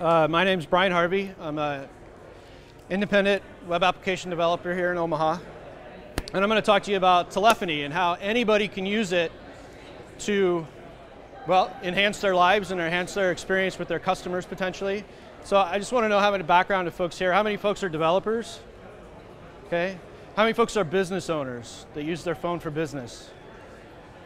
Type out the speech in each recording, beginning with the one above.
Uh, my name is Brian Harvey. I'm an independent web application developer here in Omaha. And I'm going to talk to you about telephony and how anybody can use it to, well, enhance their lives and enhance their experience with their customers potentially. So I just want to know how many background of folks here. How many folks are developers? Okay. How many folks are business owners that use their phone for business?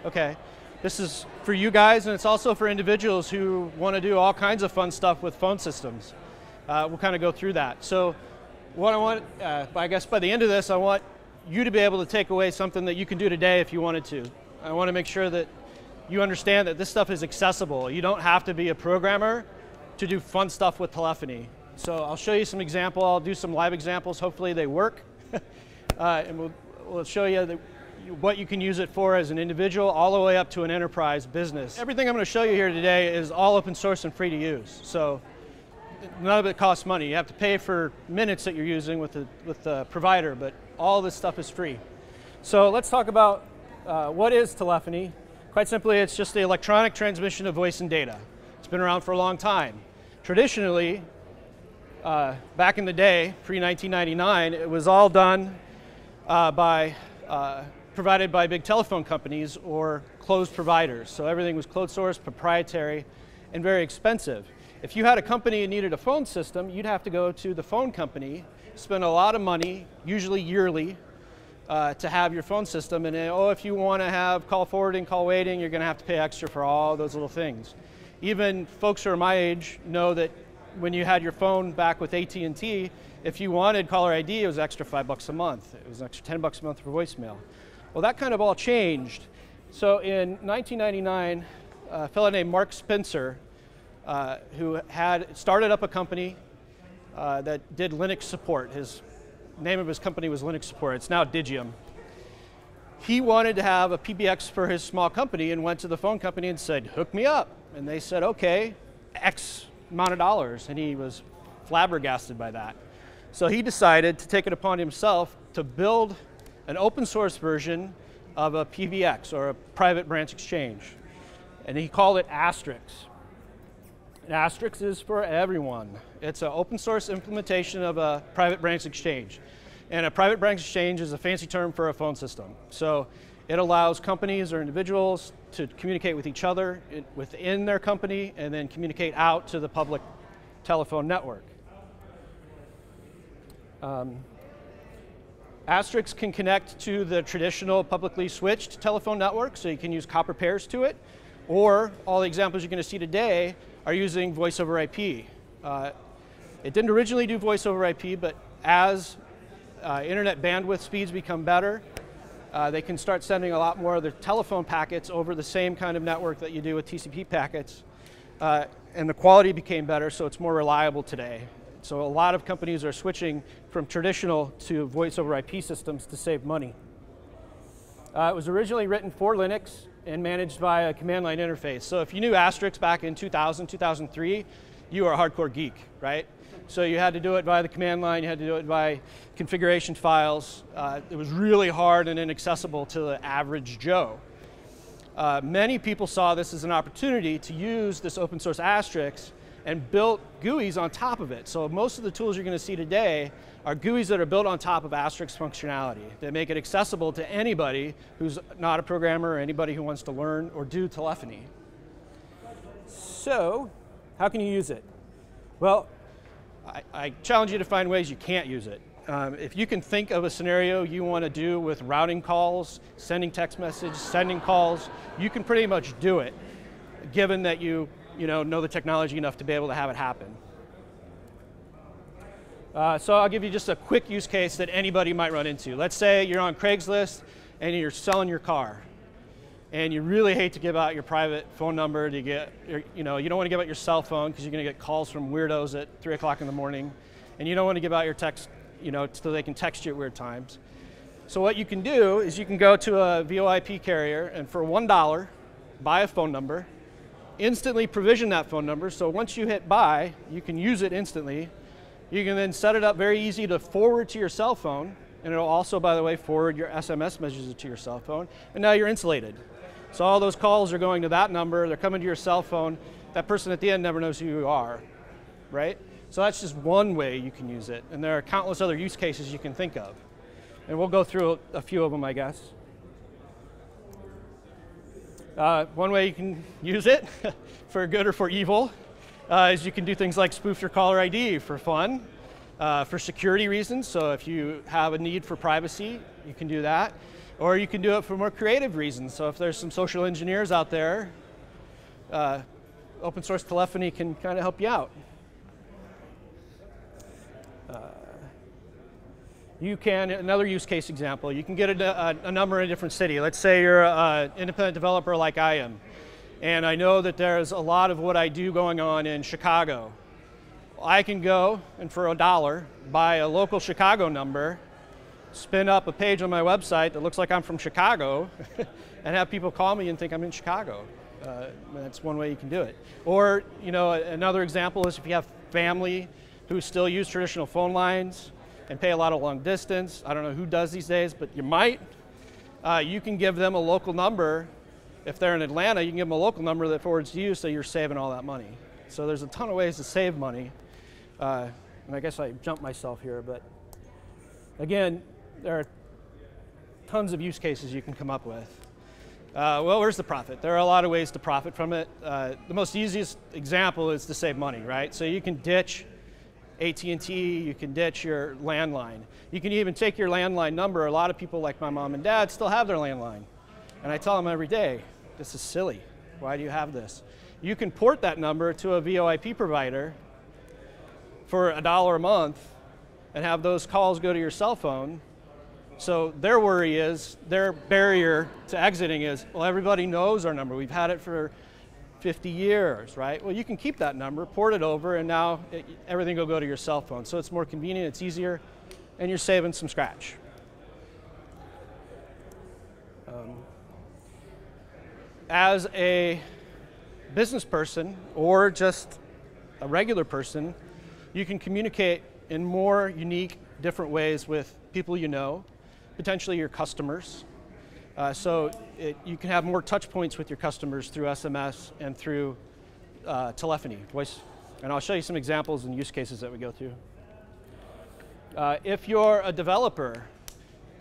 Okay. This is for you guys, and it's also for individuals who want to do all kinds of fun stuff with phone systems. Uh, we'll kind of go through that. So, what I want, uh, I guess by the end of this, I want you to be able to take away something that you can do today if you wanted to. I want to make sure that you understand that this stuff is accessible. You don't have to be a programmer to do fun stuff with telephony. So I'll show you some example. I'll do some live examples. Hopefully they work. uh, and we'll, we'll show you the, what you can use it for as an individual all the way up to an enterprise business. Everything I'm going to show you here today is all open source and free to use. So none of it costs money. You have to pay for minutes that you're using with the, with the provider, but all this stuff is free. So let's talk about uh, what is telephony. Quite simply, it's just the electronic transmission of voice and data. It's been around for a long time. Traditionally, uh, back in the day, pre-1999, it was all done uh, by uh, provided by big telephone companies or closed providers. So everything was closed source, proprietary, and very expensive. If you had a company and needed a phone system, you'd have to go to the phone company, spend a lot of money, usually yearly, uh, to have your phone system. And oh, if you want to have call forwarding, call waiting, you're going to have to pay extra for all those little things. Even folks who are my age know that when you had your phone back with AT&T, if you wanted caller ID, it was extra five bucks a month. It was an extra 10 bucks a month for voicemail. Well, that kind of all changed. So in 1999, a fellow named Mark Spencer, uh, who had started up a company uh, that did Linux support. His name of his company was Linux Support. It's now Digium. He wanted to have a PBX for his small company and went to the phone company and said, hook me up. And they said, okay, X amount of dollars. And he was flabbergasted by that. So he decided to take it upon himself to build an open source version of a PBX or a private branch exchange. And he called it Asterisk. And Asterisk is for everyone. It's an open source implementation of a private branch exchange. And a private branch exchange is a fancy term for a phone system. So it allows companies or individuals to communicate with each other within their company and then communicate out to the public telephone network. Um, Asterisk can connect to the traditional publicly switched telephone network, so you can use copper pairs to it, or all the examples you're going to see today are using voice over IP. Uh, it didn't originally do voice over IP, but as uh, internet bandwidth speeds become better, uh, they can start sending a lot more of their telephone packets over the same kind of network that you do with TCP packets. Uh, and the quality became better, so it's more reliable today. So a lot of companies are switching from traditional to voice over IP systems to save money. Uh, it was originally written for Linux and managed by a command line interface. So if you knew Asterisk back in 2000, 2003, you are a hardcore geek, right? So you had to do it via the command line, you had to do it by configuration files. Uh, it was really hard and inaccessible to the average Joe. Uh, many people saw this as an opportunity to use this open source Asterisk and built GUIs on top of it. So most of the tools you're going to see today are GUIs that are built on top of Asterisk functionality that make it accessible to anybody who's not a programmer or anybody who wants to learn or do telephony. So how can you use it? Well, I, I challenge you to find ways you can't use it. Um, if you can think of a scenario you want to do with routing calls, sending text messages, sending calls, you can pretty much do it, given that you you know, know the technology enough to be able to have it happen. Uh, so I'll give you just a quick use case that anybody might run into. Let's say you're on Craigslist and you're selling your car. And you really hate to give out your private phone number to get, you know, you don't want to give out your cell phone because you're going to get calls from weirdos at 3 o'clock in the morning. And you don't want to give out your text, you know, so they can text you at weird times. So what you can do is you can go to a VoIP carrier and for $1, buy a phone number instantly provision that phone number. So once you hit buy, you can use it instantly. You can then set it up very easy to forward to your cell phone. And it'll also, by the way, forward your SMS messages to your cell phone. And now you're insulated. So all those calls are going to that number. They're coming to your cell phone. That person at the end never knows who you are. right? So that's just one way you can use it. And there are countless other use cases you can think of. And we'll go through a few of them, I guess. Uh, one way you can use it for good or for evil uh, is you can do things like spoof your caller ID for fun, uh, for security reasons. So if you have a need for privacy, you can do that. Or you can do it for more creative reasons. So if there's some social engineers out there, uh, open source telephony can kind of help you out. Uh, you can, another use case example, you can get a, a, a number in a different city. Let's say you're an independent developer like I am. And I know that there's a lot of what I do going on in Chicago. I can go and for a dollar buy a local Chicago number, spin up a page on my website that looks like I'm from Chicago, and have people call me and think I'm in Chicago. Uh, that's one way you can do it. Or, you know, another example is if you have family who still use traditional phone lines and pay a lot of long distance. I don't know who does these days, but you might. Uh, you can give them a local number if they're in Atlanta, you can give them a local number that forwards to you so you're saving all that money. So there's a ton of ways to save money. Uh, and I guess I jumped myself here, but again, there are tons of use cases you can come up with. Uh, well, where's the profit? There are a lot of ways to profit from it. Uh, the most easiest example is to save money, right? So you can ditch AT&T, you can ditch your landline. You can even take your landline number. A lot of people like my mom and dad still have their landline. And I tell them every day, this is silly. Why do you have this? You can port that number to a VoIP provider for a dollar a month and have those calls go to your cell phone. So their worry is, their barrier to exiting is, well, everybody knows our number. We've had it for 50 years, right? Well, you can keep that number, port it over, and now it, everything will go to your cell phone. So it's more convenient, it's easier, and you're saving some scratch. As a business person or just a regular person, you can communicate in more unique, different ways with people you know, potentially your customers. Uh, so it, you can have more touch points with your customers through SMS and through uh, telephony, voice. And I'll show you some examples and use cases that we go through. Uh, if you're a developer,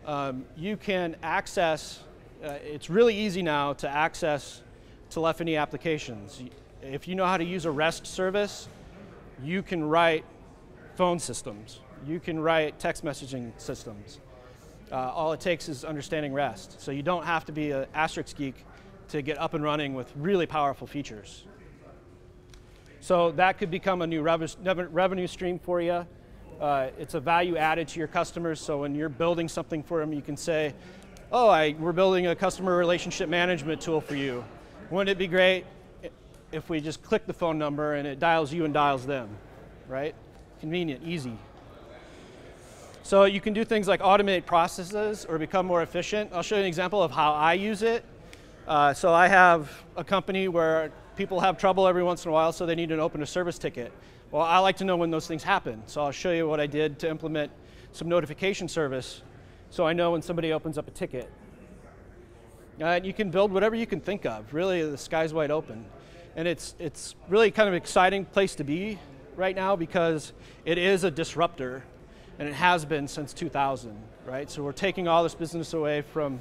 um, you can access uh, it's really easy now to access telephony applications. If you know how to use a REST service, you can write phone systems. You can write text messaging systems. Uh, all it takes is understanding REST. So you don't have to be an asterisk geek to get up and running with really powerful features. So that could become a new revenue stream for you. Uh, it's a value added to your customers. So when you're building something for them, you can say, oh, I, we're building a customer relationship management tool for you. Wouldn't it be great if we just click the phone number and it dials you and dials them, right? Convenient, easy. So you can do things like automate processes or become more efficient. I'll show you an example of how I use it. Uh, so I have a company where people have trouble every once in a while, so they need to open a service ticket. Well, I like to know when those things happen. So I'll show you what I did to implement some notification service so I know when somebody opens up a ticket. Uh, you can build whatever you can think of. Really, the sky's wide open. And it's, it's really kind of an exciting place to be right now because it is a disruptor and it has been since 2000, right? So we're taking all this business away from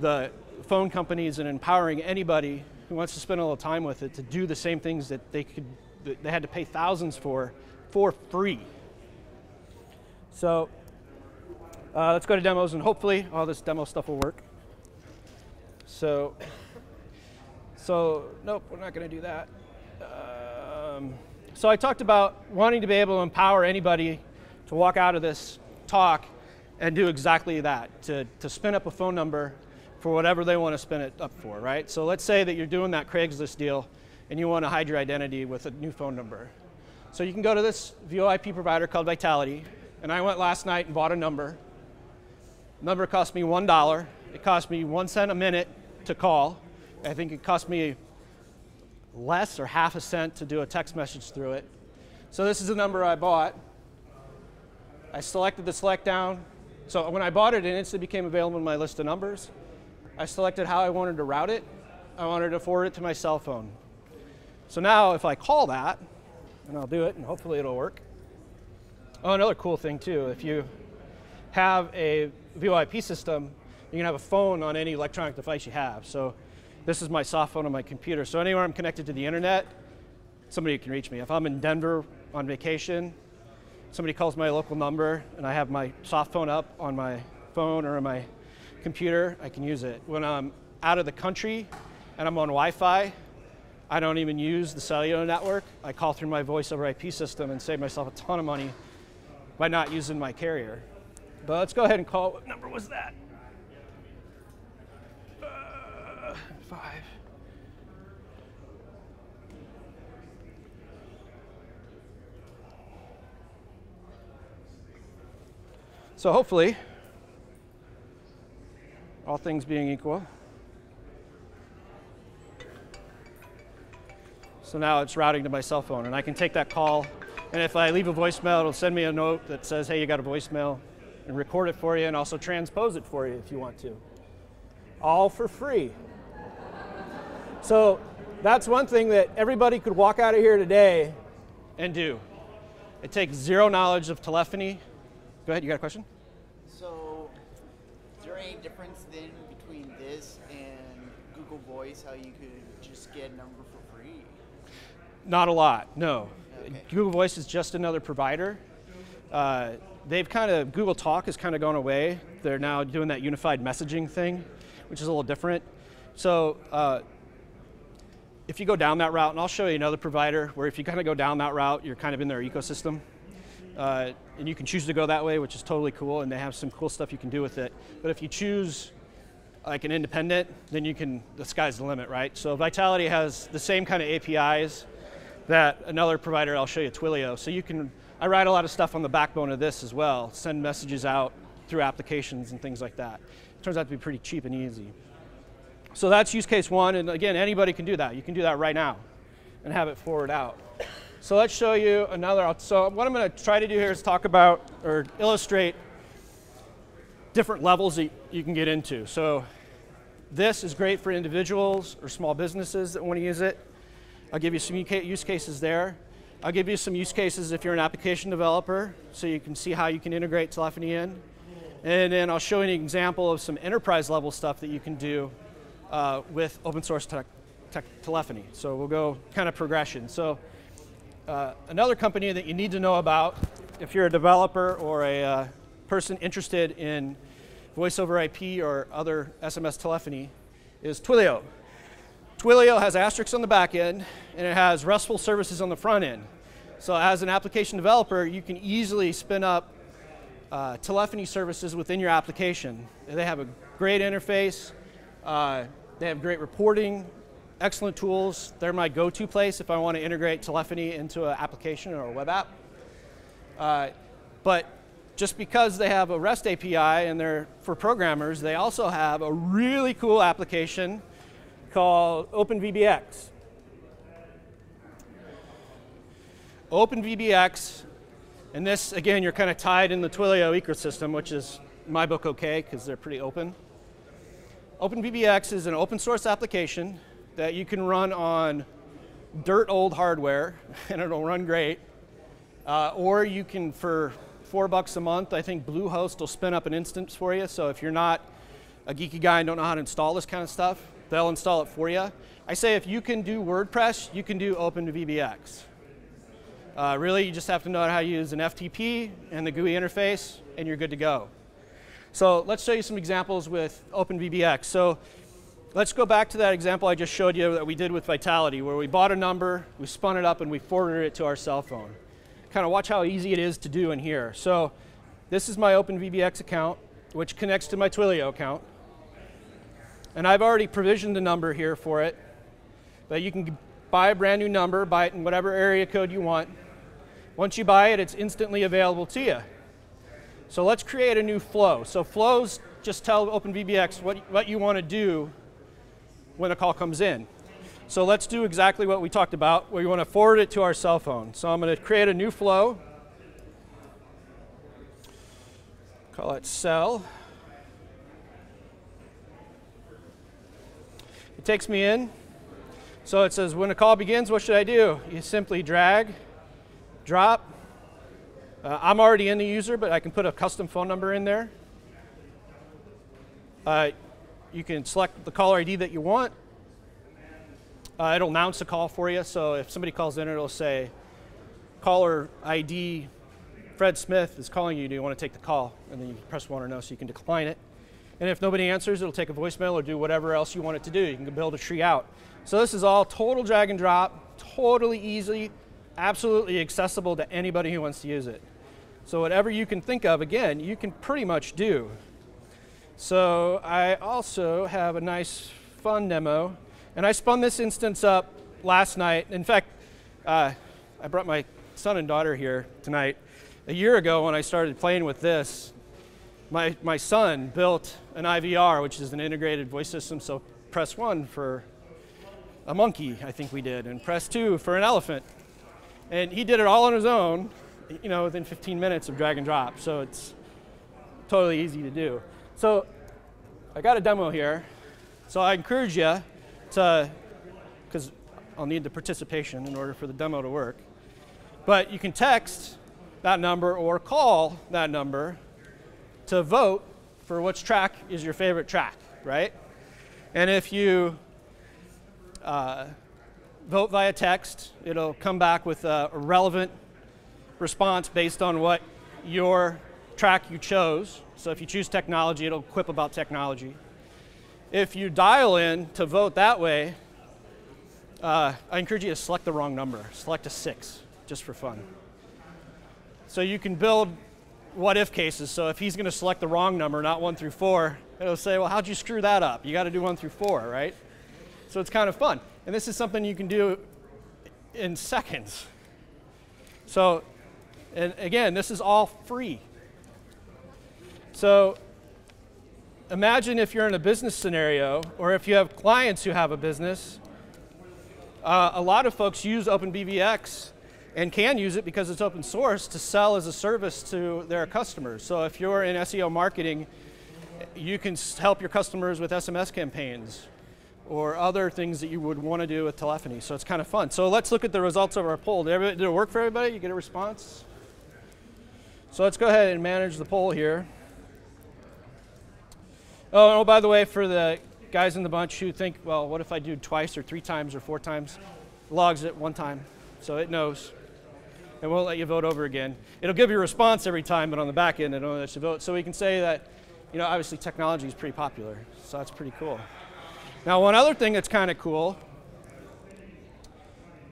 the phone companies and empowering anybody who wants to spend a little time with it to do the same things that they could that they had to pay thousands for for free. So uh, let's go to demos and hopefully all this demo stuff will work. So, so nope, we're not going to do that. Um, so I talked about wanting to be able to empower anybody to walk out of this talk and do exactly that, to, to spin up a phone number for whatever they want to spin it up for, right? So let's say that you're doing that Craigslist deal and you want to hide your identity with a new phone number. So you can go to this VoIP provider called Vitelity, and I went last night and bought a number, Number cost me $1. It cost me one cent a minute to call. I think it cost me less or half a cent to do a text message through it. So this is the number I bought. I selected the select down. So when I bought it, it instantly became available in my list of numbers. I selected how I wanted to route it. I wanted to forward it to my cell phone. So now if I call that, and I'll do it, and hopefully it'll work. Oh, another cool thing too, if you have a VoIP system, you can have a phone on any electronic device you have. So this is my soft phone on my computer. So anywhere I'm connected to the internet, somebody can reach me. If I'm in Denver on vacation, somebody calls my local number and I have my soft phone up on my phone or on my computer, I can use it. When I'm out of the country and I'm on Wi-Fi, I don't even use the cellular network. I call through my voice over IP system and save myself a ton of money by not using my carrier. But let's go ahead and call, what number was that? Uh, five. So hopefully, all things being equal, so now it's routing to my cell phone and I can take that call and if I leave a voicemail, it'll send me a note that says, hey, you got a voicemail and record it for you and also transpose it for you if you want to. All for free. So that's one thing that everybody could walk out of here today and do. It takes zero knowledge of telephony. Go ahead, you got a question? So, is there any difference then between this and Google Voice, how you could just get a number for free? Not a lot, no. Okay. Google Voice is just another provider. Uh, they've kind of, Google Talk has kind of gone away. They're now doing that unified messaging thing, which is a little different. So uh, if you go down that route, and I'll show you another provider where if you kind of go down that route, you're kind of in their ecosystem. Uh, and you can choose to go that way, which is totally cool, and they have some cool stuff you can do with it. But if you choose like an independent, then you can, the sky's the limit, right? So Vitelity has the same kind of APIs that another provider, I'll show you, Twilio. So you can, I write a lot of stuff on the backbone of this as well, send messages out through applications and things like that. It turns out to be pretty cheap and easy. So that's use case one, and again, anybody can do that. You can do that right now and have it forward out. So let's show you another, so what I'm gonna try to do here is talk about or illustrate different levels that you can get into. So this is great for individuals or small businesses that wanna use it. I'll give you some use cases there. I'll give you some use cases if you're an application developer, so you can see how you can integrate telephony in. And then I'll show you an example of some enterprise level stuff that you can do uh, with open source tech, telephony. So we'll go kind of progression. So uh, another company that you need to know about if you're a developer or a uh, person interested in voice over IP or other SMS telephony is Twilio. Twilio has Asterisk on the back end, and it has RESTful services on the front end. So as an application developer, you can easily spin up uh, telephony services within your application. They have a great interface. Uh, they have great reporting, excellent tools. They're my go-to place if I want to integrate telephony into an application or a web app. Uh, but just because they have a REST API and they're for programmers, they also have a really cool application called OpenVBX. OpenVBX, and this, again, you're kind of tied in the Twilio ecosystem, which is my book okay, because they're pretty open. OpenVBX is an open source application that you can run on dirt old hardware, and it'll run great. Uh, or you can, for four bucks a month, I think Bluehost will spin up an instance for you. So if you're not a geeky guy and don't know how to install this kind of stuff, They'll install it for you. I say if you can do WordPress, you can do OpenVBX. Uh, really, you just have to know how to use an FTP and the GUI interface, and you're good to go. So let's show you some examples with OpenVBX. So let's go back to that example I just showed you that we did with Vitelity, where we bought a number, we spun it up, and we forwarded it to our cell phone. Kind of watch how easy it is to do in here. So this is my OpenVBX account, which connects to my Twilio account. And I've already provisioned a number here for it, but you can buy a brand new number, buy it in whatever area code you want. Once you buy it, it's instantly available to you. So let's create a new flow. So flows just tell OpenVBX what, what you want to do when a call comes in. So let's do exactly what we talked about. We want to forward it to our cell phone. So I'm going to create a new flow. Call it cell. Takes me in. So it says, when a call begins, what should I do? You simply drag drop. Uh, I'm already in the user, but I can put a custom phone number in there. Uh, you can select the caller ID that you want. Uh, it'll announce the call for you. So if somebody calls in, it'll say, caller ID Fred Smith is calling you. Do you want to take the call? And then you press one or no so you can decline it. And if nobody answers, it'll take a voicemail or do whatever else you want it to do. You can build a tree out. So this is all total drag and drop, totally easy, absolutely accessible to anybody who wants to use it. So whatever you can think of, again, you can pretty much do. So I also have a nice fun demo. And I spun this instance up last night. In fact, uh, I brought my son and daughter here tonight. A year ago, when I started playing with this, my, my son built an IVR, which is an integrated voice system. So press one for a monkey, I think we did, and press two for an elephant. And he did it all on his own, you know, within 15 minutes of drag and drop. So it's totally easy to do. So I got a demo here. So I encourage you to, because I'll need the participation in order for the demo to work. But you can text that number or call that number to vote for which track is your favorite track, right? And if you uh, vote via text, it'll come back with a relevant response based on what your track you chose. So if you choose technology, it'll quip about technology. If you dial in to vote that way, uh, I encourage you to select the wrong number. Select a six, just for fun. So you can build what if cases. So if he's going to select the wrong number, not one through four, it'll say, well, how'd you screw that up? You got to do one through four, right? So it's kind of fun. And this is something you can do in seconds. So, and again, this is all free. So imagine if you're in a business scenario or if you have clients who have a business. Uh, a lot of folks use OpenVBX and can use it because it's open source to sell as a service to their customers. So if you're in SEO marketing, you can help your customers with SMS campaigns or other things that you would want to do with telephony. So it's kind of fun. So let's look at the results of our poll. Did, did it work for everybody? You get a response? So let's go ahead and manage the poll here. Oh, oh, by the way, for the guys in the bunch who think, well, what if I do twice or three times or four times? logs it one time, so it knows and won't let you vote over again. It'll give you a response every time, but on the back end, it lets you vote. So we can say that, you know, obviously technology is pretty popular, so that's pretty cool. Now, one other thing that's kind of cool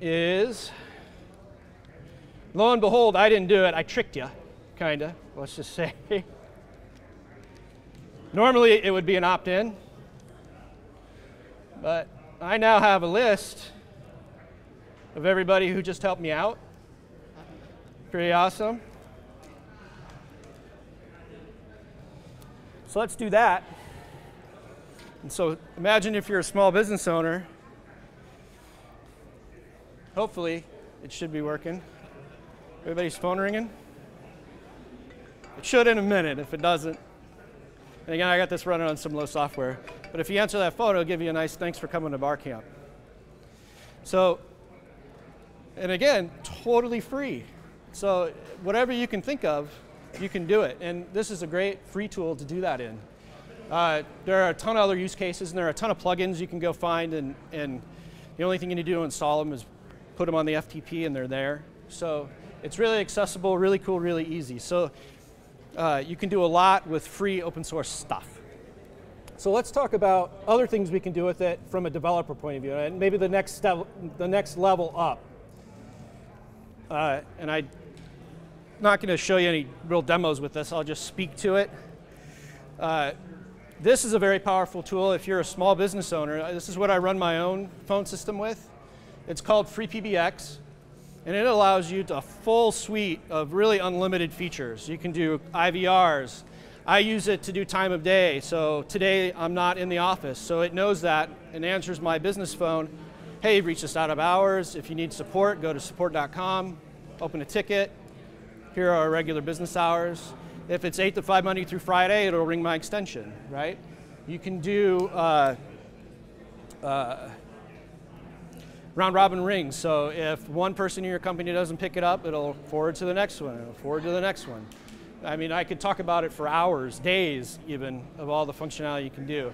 is, lo and behold, I didn't do it. I tricked you, kind of, let's just say. Normally, it would be an opt-in, but I now have a list of everybody who just helped me out. Pretty awesome. So let's do that. And so imagine if you're a small business owner. Hopefully, it should be working. Everybody's phone ringing? It should in a minute if it doesn't. And again, I got this running on some low software. But if you answer that phone, it'll give you a nice thanks for coming to bar camp. So, and again, totally free. So whatever you can think of, you can do it. And this is a great free tool to do that in. Uh, there are a ton of other use cases and there are a ton of plugins you can go find and, and the only thing you need to do to install them is put them on the FTP and they're there. So it's really accessible, really cool, really easy. So uh, you can do a lot with free open source stuff. So let's talk about other things we can do with it from a developer point of view, and maybe the next step, the next level up. Uh, and I not going to show you any real demos with this. I'll just speak to it. Uh, this is a very powerful tool if you're a small business owner. Uh, this is what I run my own phone system with. It's called FreePBX, and it allows you to a full suite of really unlimited features. You can do IVRs. I use it to do time of day. So today I'm not in the office, so it knows that and answers my business phone. Hey, reach us out of hours. If you need support, go to support.com, open a ticket, here are our regular business hours. If it's 8 to 5 Monday through Friday, it'll ring my extension, right? You can do uh, uh, round robin rings. So if one person in your company doesn't pick it up, it'll forward to the next one, it'll forward to the next one. I mean, I could talk about it for hours, days even, of all the functionality you can do.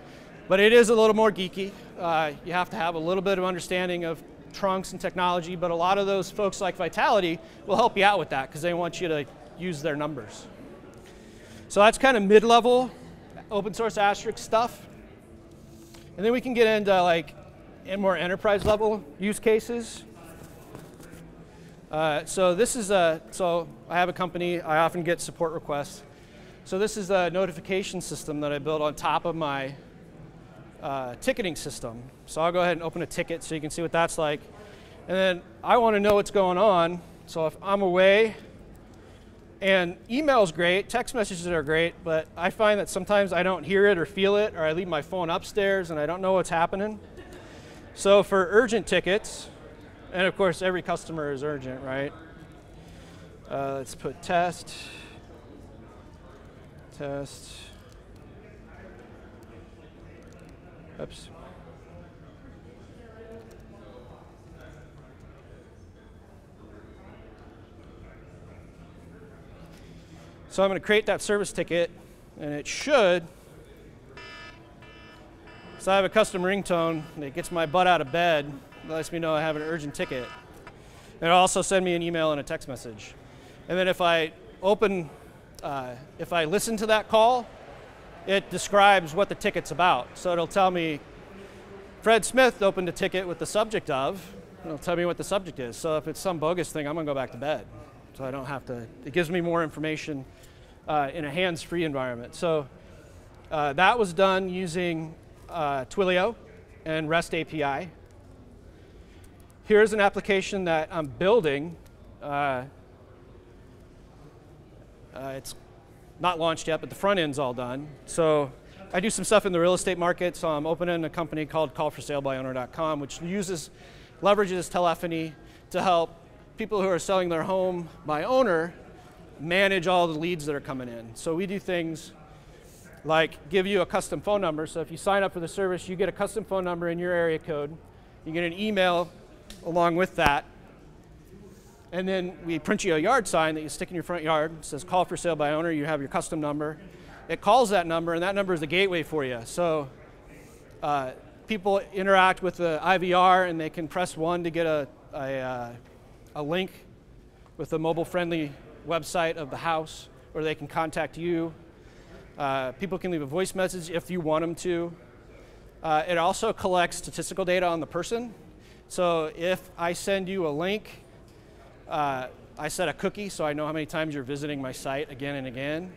But it is a little more geeky. Uh, you have to have a little bit of understanding of trunks and technology, but a lot of those folks like Vitelity will help you out with that because they want you to use their numbers. So that's kind of mid-level open source asterisk stuff. And then we can get into like in more enterprise level use cases. Uh, so this is a, so I have a company, I often get support requests. So this is a notification system that I built on top of my uh, ticketing system. So I'll go ahead and open a ticket so you can see what that's like. And then I want to know what's going on. So if I'm away, and email's great, text messages are great, but I find that sometimes I don't hear it or feel it, or I leave my phone upstairs and I don't know what's happening. So for urgent tickets, and of course, every customer is urgent, right? Uh, let's put test, test. Oops. So I'm going to create that service ticket, and it should. So I have a custom ringtone that gets my butt out of bed lets me know I have an urgent ticket. And it'll also send me an email and a text message. And then if I open, uh, if I listen to that call, it describes what the ticket's about. So it'll tell me Fred Smith opened a ticket with the subject of, it'll tell me what the subject is. So if it's some bogus thing, I'm gonna go back to bed. So I don't have to, it gives me more information uh, in a hands-free environment. So uh, that was done using uh, Twilio and REST API here's an application that I'm building. Uh, uh, it's not launched yet, but the front end's all done. So I do some stuff in the real estate market. So I'm opening a company called callforsalebyowner.com, which uses, leverages telephony to help people who are selling their home by owner manage all the leads that are coming in. So we do things like give you a custom phone number. So if you sign up for the service, you get a custom phone number in your area code. You get an email along with that. And then we print you a yard sign that you stick in your front yard. It says call for sale by owner. You have your custom number. It calls that number, and that number is the gateway for you. So uh, people interact with the IVR, and they can press one to get a, a, uh, a link with a mobile friendly website of the house, or they can contact you. Uh, people can leave a voice message if you want them to. Uh, it also collects statistical data on the person. So if I send you a link, uh, I set a cookie so I know how many times you're visiting my site again and again.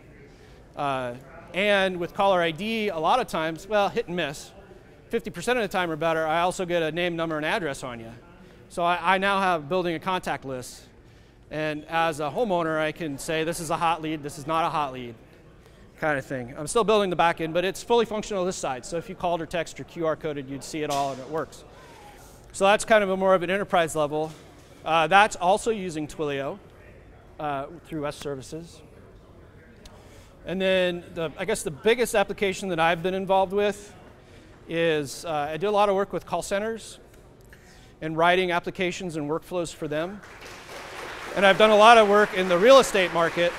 Uh, and with caller ID, a lot of times, well, hit and miss. 50% of the time or better, I also get a name, number, and address on you. So I, I now have building a contact list. And as a homeowner, I can say this is a hot lead, this is not a hot lead, kind of thing. I'm still building the back end, but it's fully functional this side. So if you called or text or QR coded, you'd see it all and it works. So that's kind of a more of an enterprise level. Uh, that's also using Twilio uh, through S services. And then the, I guess the biggest application that I've been involved with is uh, I do a lot of work with call centers and writing applications and workflows for them. And I've done a lot of work in the real estate market.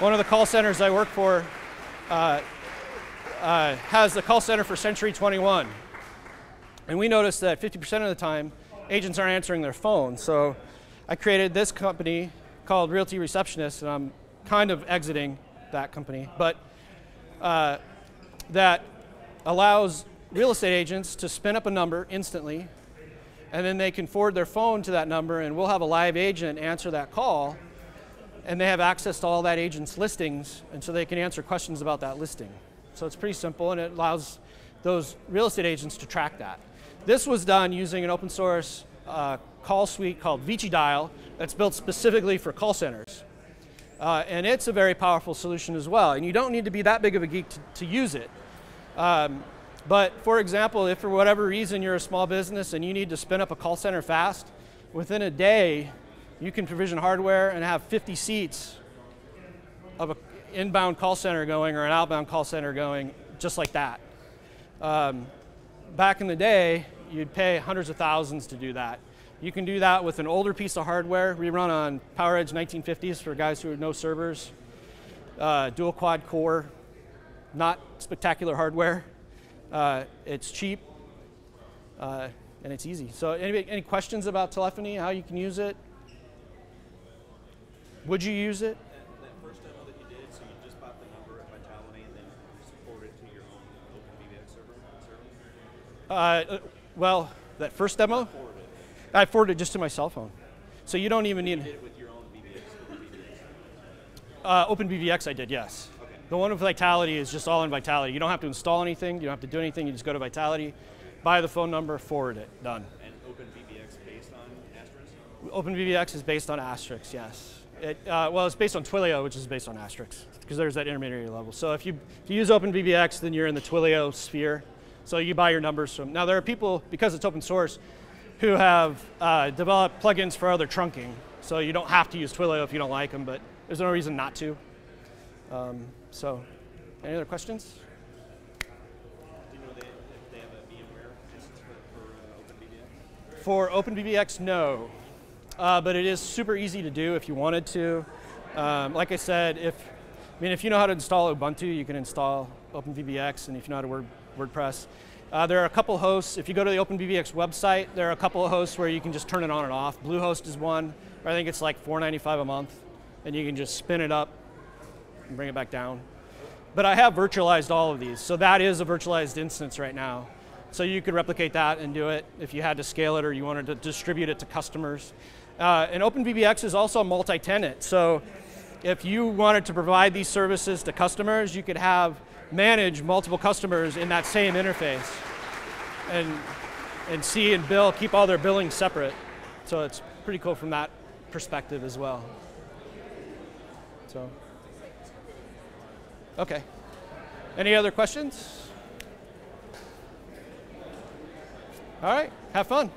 One of the call centers I work for uh, uh, has the call center for Century 21. And we noticed that 50% of the time, agents aren't answering their phone. So I created this company called Realty Receptionist, and I'm kind of exiting that company, but uh, that allows real estate agents to spin up a number instantly, and then they can forward their phone to that number, and we'll have a live agent answer that call, and they have access to all that agent's listings, and so they can answer questions about that listing. So it's pretty simple, and it allows those real estate agents to track that. This was done using an open source uh, call suite called VICIdial that's built specifically for call centers. Uh, and it's a very powerful solution as well. And you don't need to be that big of a geek to, to use it. Um, but for example, if for whatever reason you're a small business and you need to spin up a call center fast, within a day, you can provision hardware and have 50 seats of an inbound call center going or an outbound call center going just like that. Um, back in the day, you'd pay hundreds of thousands to do that. You can do that with an older piece of hardware. We run on PowerEdge 1950s for guys who know servers. Uh, dual quad core, not spectacular hardware. Uh, it's cheap, uh, and it's easy. So any, any questions about telephony, how you can use it? Would you use it? That, that first demo that you did, so you just bought the number at Vitelity and then it to your own server? server? Uh, uh, well, that first demo, Forward it. I forwarded it just to my cell phone. So you don't even You need did it with your own VBX, OpenVBX. uh. I did, yes. The one with Vitelity is just all in Vitelity. You don't have to install anything. You don't have to do anything. You just go to Vitelity, buy the phone number, forward it, done. And OpenVBX based on Asterisk? OpenVBX is based on Asterisk, yes. It, uh, well, it's based on Twilio, which is based on Asterisk, because there's that intermediary level. So if you, if you use OpenVBX, then you're in the Twilio sphere. So you buy your numbers from. Now there are people, because it's open source, who have uh, developed plugins for other trunking. So you don't have to use Twilio if you don't like them, but there's no reason not to. Um, so, any other questions? Do you know they, if they have a VMware instance for, for uh, OpenVBX? For OpenVBX, no. Uh, but it is super easy to do if you wanted to. Um, like I said, if I mean if you know how to install Ubuntu, you can install OpenVBX, and if you know how to word, WordPress. Uh, there are a couple hosts. If you go to the OpenVBX website, there are a couple of hosts where you can just turn it on and off. Bluehost is one. I think it's like $4.95 a month, and you can just spin it up and bring it back down. But I have virtualized all of these, so that is a virtualized instance right now. So you could replicate that and do it if you had to scale it or you wanted to distribute it to customers. Uh, and OpenVBX is also multi-tenant, so if you wanted to provide these services to customers, you could have manage multiple customers in that same interface, and and see and bill keep all their billing separate. So it's pretty cool from that perspective as well. So, okay. Any other questions? All right, have fun.